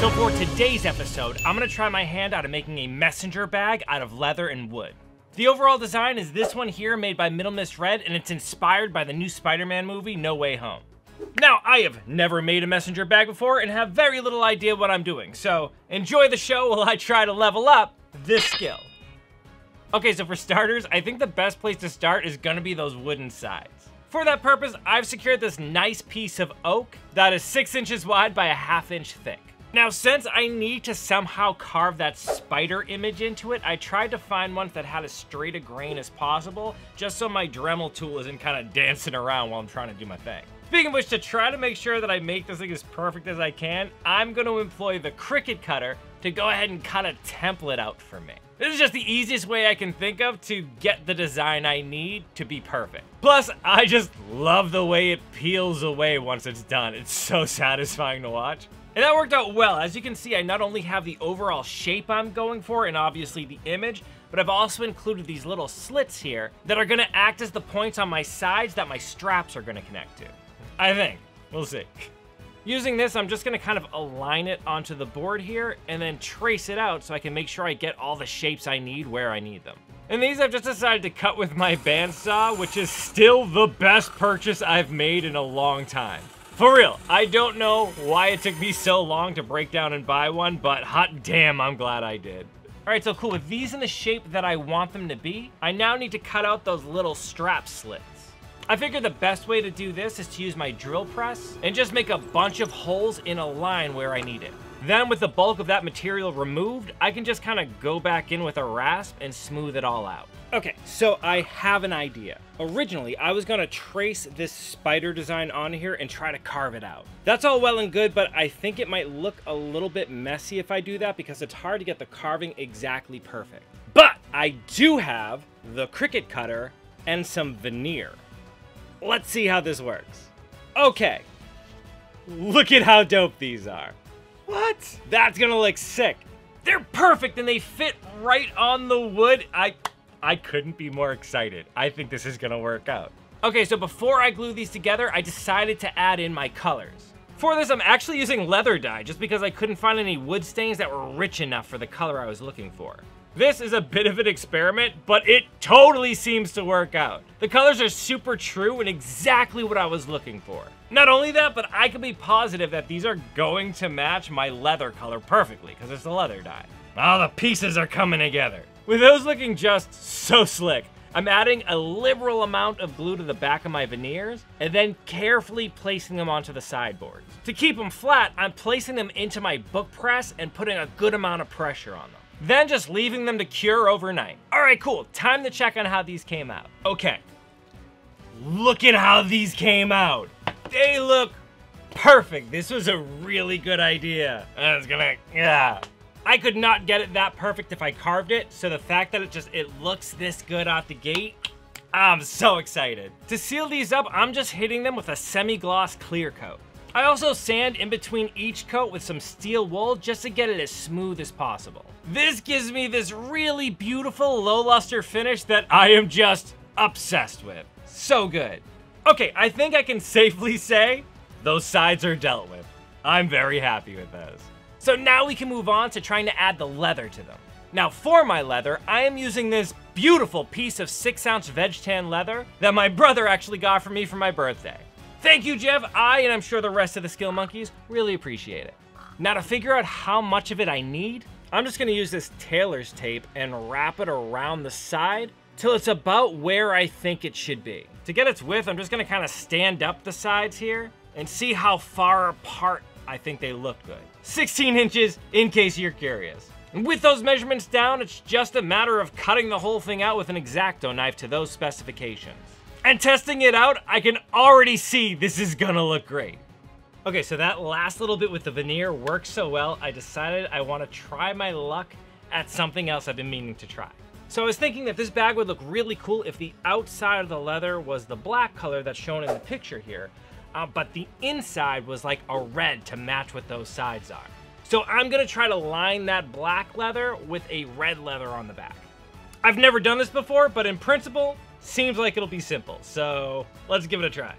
So for today's episode, I'm gonna try my hand out at making a messenger bag out of leather and wood. The overall design is this one here made by Middlemistred and it's inspired by the new Spider-Man movie, No Way Home. Now, I have never made a messenger bag before and have very little idea what I'm doing, so enjoy the show while I try to level up this skill. Okay, so for starters, I think the best place to start is gonna be those wooden sides. For that purpose, I've secured this nice piece of oak that is six inches wide by a half inch thick. Now, since I need to somehow carve that spider image into it, I tried to find ones that had as straight a grain as possible, just so my Dremel tool isn't kind of dancing around while I'm trying to do my thing. Speaking of which, to try to make sure that I make this thing as perfect as I can, I'm going to employ the Cricut Cutter to go ahead and cut a template out for me. This is just the easiest way I can think of to get the design I need to be perfect. Plus, I just love the way it peels away once it's done. It's so satisfying to watch. And that worked out well. As you can see, I not only have the overall shape I'm going for and obviously the image, but I've also included these little slits here that are gonna act as the points on my sides that my straps are gonna connect to. I think. We'll see. Using this, I'm just gonna kind of align it onto the board here and then trace it out so I can make sure I get all the shapes I need where I need them. And these I've just decided to cut with my bandsaw, which is still the best purchase I've made in a long time. For real, I don't know why it took me so long to break down and buy one, but hot damn, I'm glad I did. All right, so cool, with these in the shape that I want them to be, I now need to cut out those little strap slits. I figure the best way to do this is to use my drill press and just make a bunch of holes in a line where I need it. Then with the bulk of that material removed, I can just kind of go back in with a rasp and smooth it all out. Okay, so I have an idea. Originally, I was gonna trace this spider design on here and try to carve it out. That's all well and good, but I think it might look a little bit messy if I do that because it's hard to get the carving exactly perfect. But I do have the Cricut cutter and some veneer. Let's see how this works. Okay. Look at how dope these are. What? That's gonna look sick. They're perfect and they fit right on the wood. I I couldn't be more excited. I think this is gonna work out. Okay, so before I glue these together, I decided to add in my colors. For this, I'm actually using leather dye just because I couldn't find any wood stains that were rich enough for the color I was looking for. This is a bit of an experiment, but it totally seems to work out. The colors are super true and exactly what I was looking for. Not only that, but I can be positive that these are going to match my leather color perfectly, because it's a leather dye. All the pieces are coming together. With those looking just so slick, I'm adding a liberal amount of glue to the back of my veneers and then carefully placing them onto the sideboards. To keep them flat, I'm placing them into my book press and putting a good amount of pressure on them then just leaving them to cure overnight. All right, cool. Time to check on how these came out. Okay. Look at how these came out. They look perfect. This was a really good idea. I was gonna, yeah. I could not get it that perfect if I carved it, so the fact that it just, it looks this good out the gate, I'm so excited. To seal these up, I'm just hitting them with a semi-gloss clear coat. I also sand in between each coat with some steel wool just to get it as smooth as possible. This gives me this really beautiful low luster finish that I am just obsessed with. So good. Okay, I think I can safely say those sides are dealt with. I'm very happy with those. So now we can move on to trying to add the leather to them. Now for my leather, I am using this beautiful piece of 6 ounce veg tan leather that my brother actually got for me for my birthday. Thank you, Jeff. I, and I'm sure the rest of the Skill Monkeys, really appreciate it. Now to figure out how much of it I need, I'm just gonna use this tailor's tape and wrap it around the side till it's about where I think it should be. To get its width, I'm just gonna kind of stand up the sides here and see how far apart I think they look good. 16 inches, in case you're curious. And with those measurements down, it's just a matter of cutting the whole thing out with an X-Acto knife to those specifications. And testing it out, I can already see this is gonna look great. Okay, so that last little bit with the veneer worked so well, I decided I wanna try my luck at something else I've been meaning to try. So I was thinking that this bag would look really cool if the outside of the leather was the black color that's shown in the picture here, uh, but the inside was like a red to match what those sides are. So I'm gonna try to line that black leather with a red leather on the back. I've never done this before, but in principle, Seems like it'll be simple, so let's give it a try.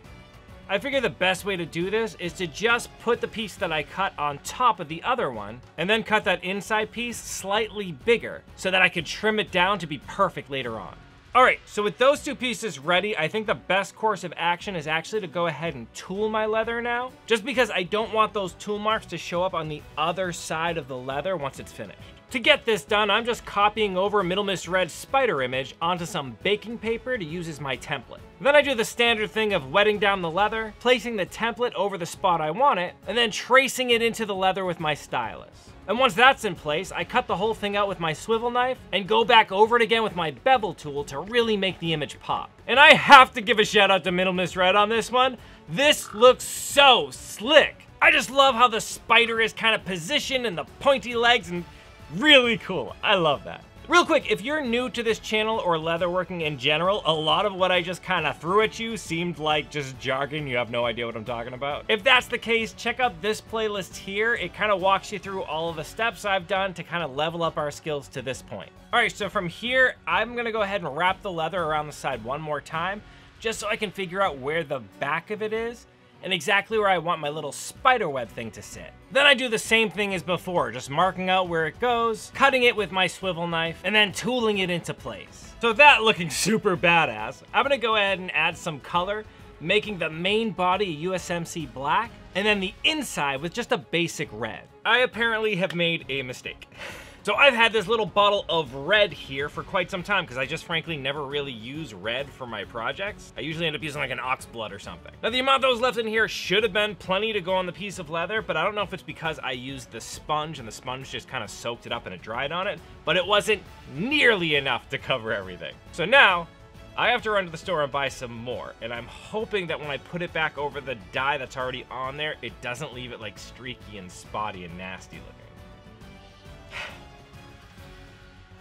I figure the best way to do this is to just put the piece that I cut on top of the other one, and then cut that inside piece slightly bigger, so that I could trim it down to be perfect later on. Alright, so with those two pieces ready, I think the best course of action is actually to go ahead and tool my leather now, just because I don't want those tool marks to show up on the other side of the leather once it's finished. To get this done, I'm just copying over Middlemistred spider image onto some baking paper to use as my template. Then I do the standard thing of wetting down the leather, placing the template over the spot I want it, and then tracing it into the leather with my stylus. And once that's in place, I cut the whole thing out with my swivel knife and go back over it again with my bevel tool to really make the image pop. And I have to give a shout out to Middlemistred on this one. This looks so slick. I just love how the spider is kind of positioned and the pointy legs and really cool. I love that. Real quick, if you're new to this channel or leatherworking in general, a lot of what I just kind of threw at you seemed like just jargon. You have no idea what I'm talking about. If that's the case, check out this playlist here. It kind of walks you through all of the steps I've done to kind of level up our skills to this point. All right, so from here, I'm going to go ahead and wrap the leather around the side one more time, just so I can figure out where the back of it is and exactly where I want my little spider web thing to sit. Then I do the same thing as before, just marking out where it goes, cutting it with my swivel knife, and then tooling it into place. So that looking super badass, I'm gonna go ahead and add some color, making the main body USMC black, and then the inside with just a basic red. I apparently have made a mistake. So I've had this little bottle of red here for quite some time because I just frankly never really use red for my projects. I usually end up using like an ox blood or something. Now the amount that was left in here should have been plenty to go on the piece of leather, but I don't know if it's because I used the sponge and the sponge just kind of soaked it up and it dried on it, but it wasn't nearly enough to cover everything. So now I have to run to the store and buy some more, and I'm hoping that when I put it back over the dye that's already on there, it doesn't leave it like streaky and spotty and nasty looking.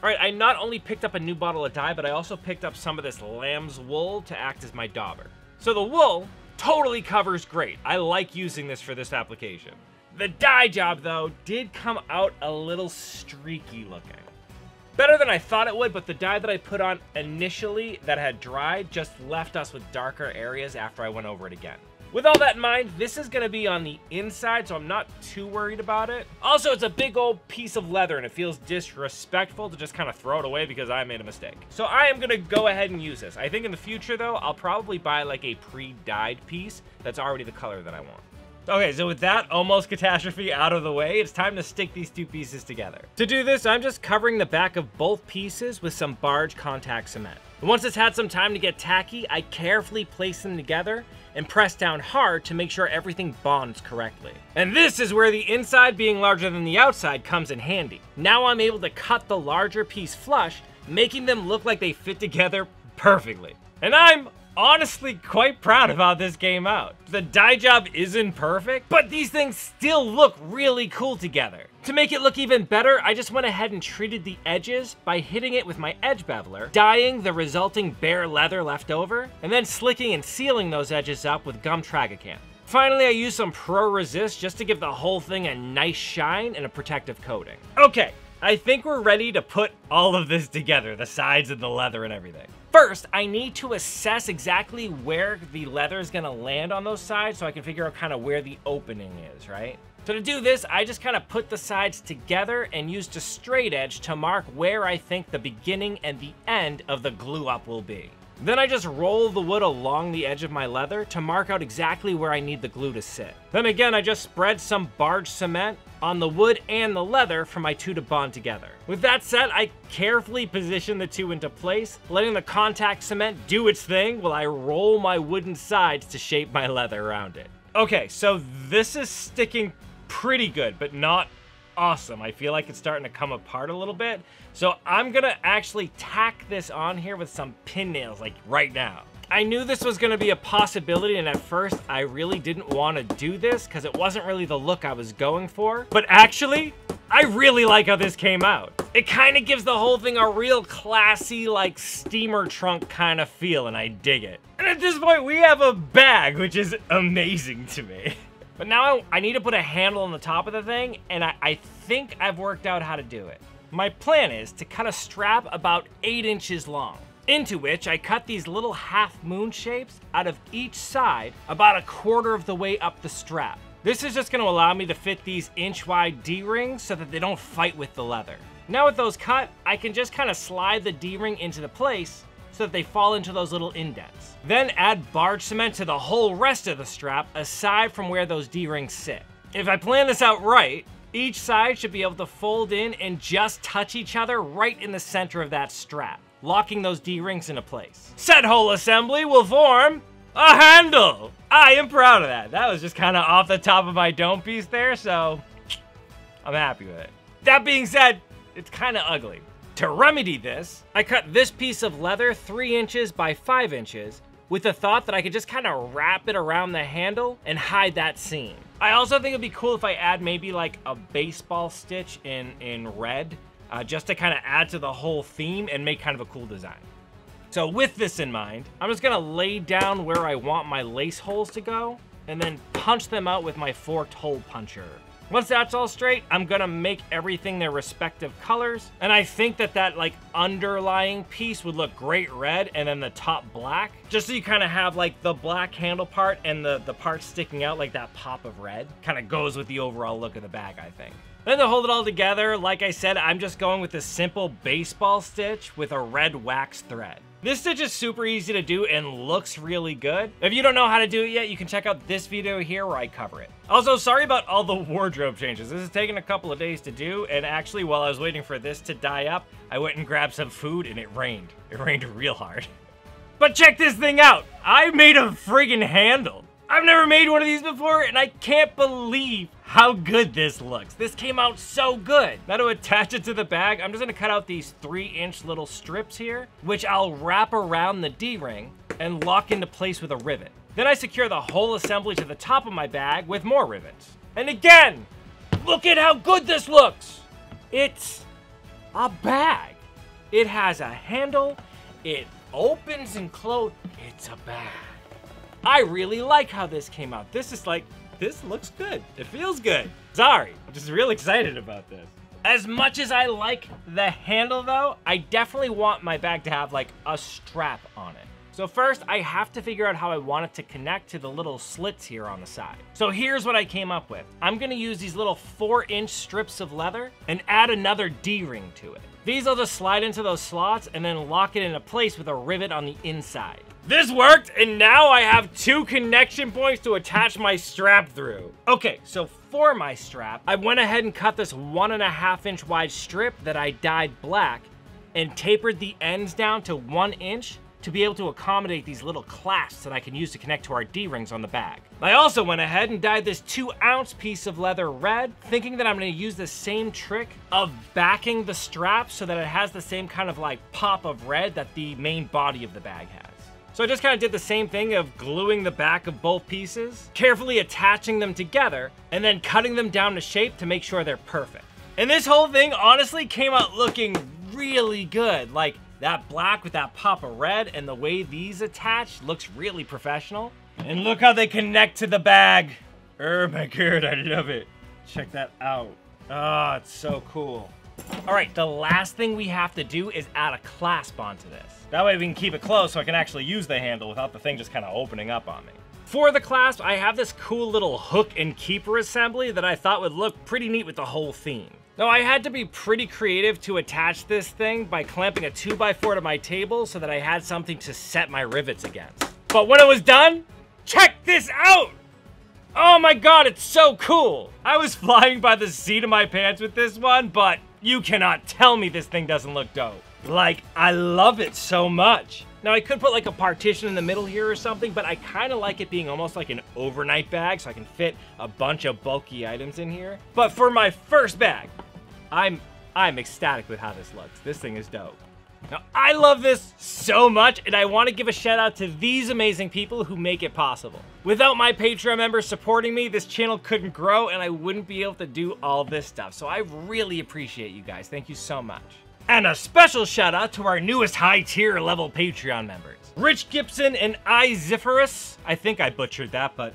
Alright, I not only picked up a new bottle of dye, but I also picked up some of this lamb's wool to act as my dauber. So the wool totally covers great. I like using this for this application. The dye job, though, did come out a little streaky looking. Better than I thought it would, but the dye that I put on initially that had dried just left us with darker areas after I went over it again. With all that in mind, this is gonna be on the inside, so I'm not too worried about it. Also, it's a big old piece of leather, and it feels disrespectful to just kind of throw it away because I made a mistake. So I am gonna go ahead and use this. I think in the future, though, I'll probably buy like a pre-dyed piece that's already the color that I want. Okay, so with that almost catastrophe out of the way, it's time to stick these two pieces together. To do this, I'm just covering the back of both pieces with some barge contact cement. And once it's had some time to get tacky, I carefully place them together and press down hard to make sure everything bonds correctly. And this is where the inside being larger than the outside comes in handy. Now I'm able to cut the larger piece flush, making them look like they fit together perfectly. And I'm honestly quite proud of how this came out. The dye job isn't perfect, but these things still look really cool together. To make it look even better, I just went ahead and treated the edges by hitting it with my edge beveler, dyeing the resulting bare leather left over, and then slicking and sealing those edges up with gum tragacanth. Finally, I used some Pro Resist just to give the whole thing a nice shine and a protective coating. Okay, I think we're ready to put all of this together, the sides and the leather and everything. First, I need to assess exactly where the leather is gonna land on those sides so I can figure out kind of where the opening is, right? So to do this, I just kind of put the sides together and used a straight edge to mark where I think the beginning and the end of the glue up will be. Then I just roll the wood along the edge of my leather to mark out exactly where I need the glue to sit. Then again, I just spread some barge cement on the wood and the leather for my two to bond together. With that said, I carefully position the two into place, letting the contact cement do its thing while I roll my wooden sides to shape my leather around it. Okay, so this is sticking pretty good, but not awesome. I feel like it's starting to come apart a little bit. So I'm gonna actually tack this on here with some pin nails, like right now. I knew this was gonna be a possibility and at first I really didn't wanna do this because it wasn't really the look I was going for. But actually, I really like how this came out. It kind of gives the whole thing a real classy, like steamer trunk kind of feel and I dig it. And at this point, we have a bag, which is amazing to me. But now I, need to put a handle on the top of the thing, and I, I think I've worked out how to do it. My plan is to cut a strap about 8 inches long. into which I cut these little half moon shapes out of each side about a quarter of the way up the strap. This is just gonna allow me to fit these inch wide D-rings so that they don't fight with the leather. Now with those cut, I can just kind of slide the D-ring into the place so that they fall into those little indents. Then add barge cement to the whole rest of the strap aside from where those D-rings sit. If I plan this out right, each side should be able to fold in and just touch each other right in the center of that strap, locking those D-rings into place. Said whole assembly will form a handle. I am proud of that. That was just kind of off the top of my dome piece there, so I'm happy with it. That being said, it's kind of ugly. To remedy this, I cut this piece of leather 3 inches by 5 inches with the thought that I could just kind of wrap it around the handle and hide that seam. I also think it'd be cool if I add maybe like a baseball stitch in, in red uh, just to kind of add to the whole theme and make kind of a cool design. So with this in mind, I'm just gonna lay down where I want my lace holes to go and then punch them out with my forked hole puncher. Once that's all straight, I'm gonna make everything their respective colors. And I think that that like underlying piece would look great red and then the top black. Just so you kind of have like the black handle part and the, the part sticking out like that pop of red. Kind of goes with the overall look of the bag, I think. Then to hold it all together, like I said, I'm just going with a simple baseball stitch with a red wax thread. This stitch is super easy to do and looks really good. If you don't know how to do it yet, you can check out this video here where I cover it. Also, sorry about all the wardrobe changes. This has taken a couple of days to do, and actually while I was waiting for this to die up, I went and grabbed some food and it rained. It rained real hard. But check this thing out! I made a friggin' handle! I've never made one of these before, and I can't believe how good this looks. This came out so good. Now to attach it to the bag, I'm just gonna cut out these three inch little strips here, which I'll wrap around the D-ring and lock into place with a rivet. Then I secure the whole assembly to the top of my bag with more rivets. And again, look at how good this looks. It's a bag. It has a handle, it opens and closes, it's a bag. I really like how this came out. This is like, this looks good. It feels good. Sorry, I'm just real excited about this. As much as I like the handle though, I definitely want my bag to have like a strap on it. So first, I have to figure out how I want it to connect to the little slits here on the side. So here's what I came up with. I'm gonna use these little four inch strips of leather and add another D-ring to it. These will just slide into those slots and then lock it into place with a rivet on the inside. This worked, and now I have two connection points to attach my strap through. Okay, so for my strap, I went ahead and cut this one and a half inch wide strip that I dyed black and tapered the ends down to one inch to be able to accommodate these little clasps that I can use to connect to our D-rings on the bag. I also went ahead and dyed this two ounce piece of leather red, thinking that I'm gonna use the same trick of backing the strap so that it has the same kind of like pop of red that the main body of the bag has. So I just kind of did the same thing of gluing the back of both pieces, carefully attaching them together, and then cutting them down to shape to make sure they're perfect. And this whole thing honestly came out looking really good. Like that black with that pop of red and the way these attach looks really professional. And look how they connect to the bag. Oh my god, I love it. Check that out. Oh, it's so cool. All right, the last thing we have to do is add a clasp onto this. That way we can keep it closed so I can actually use the handle without the thing just kind of opening up on me. For the clasp, I have this cool little hook and keeper assembly that I thought would look pretty neat with the whole theme. Now I had to be pretty creative to attach this thing by clamping a 2x4 to my table so that I had something to set my rivets against. But when it was done, check this out! Oh my god, it's so cool! I was flying by the seat of my pants with this one, but you cannot tell me this thing doesn't look dope. Like, I love it so much. Now, I could put like a partition in the middle here or something, but I kind of like it being almost like an overnight bag so I can fit a bunch of bulky items in here. But for my first bag, I'm I'm ecstatic with how this looks. This thing is dope. Now, I love this so much, and I want to give a shout out to these amazing people who make it possible. Without my Patreon members supporting me, this channel couldn't grow, and I wouldn't be able to do all this stuff. So I really appreciate you guys. Thank you so much. And a special shout out to our newest high tier level Patreon members. Rich Gibson and Iziferus. I think I butchered that, but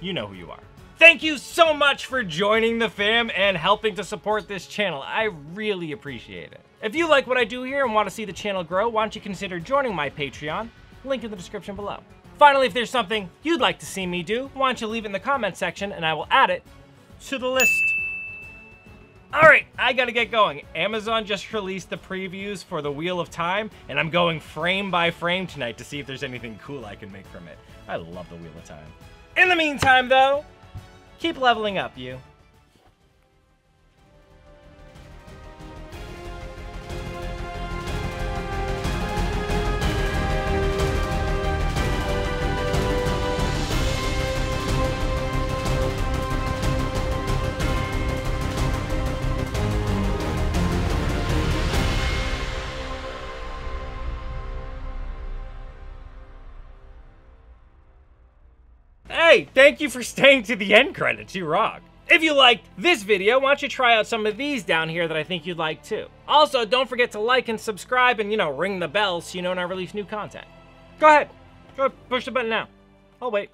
you know who you are. Thank you so much for joining the fam and helping to support this channel. I really appreciate it. If you like what I do here and want to see the channel grow, why don't you consider joining my Patreon? Link in the description below. Finally, if there's something you'd like to see me do, why don't you leave it in the comment section and I will add it to the list. Alright, I gotta get going. Amazon just released the previews for the Wheel of Time, and I'm going frame by frame tonight to see if there's anything cool I can make from it. I love the Wheel of Time. In the meantime, though, keep leveling up, you. Hey, thank you for staying to the end credits, you rock. If you liked this video, why don't you try out some of these down here that I think you'd like too. Also, don't forget to like and subscribe and, you know, ring the bell so you know when I release new content. Go ahead. Go ahead, push the button now. I'll wait.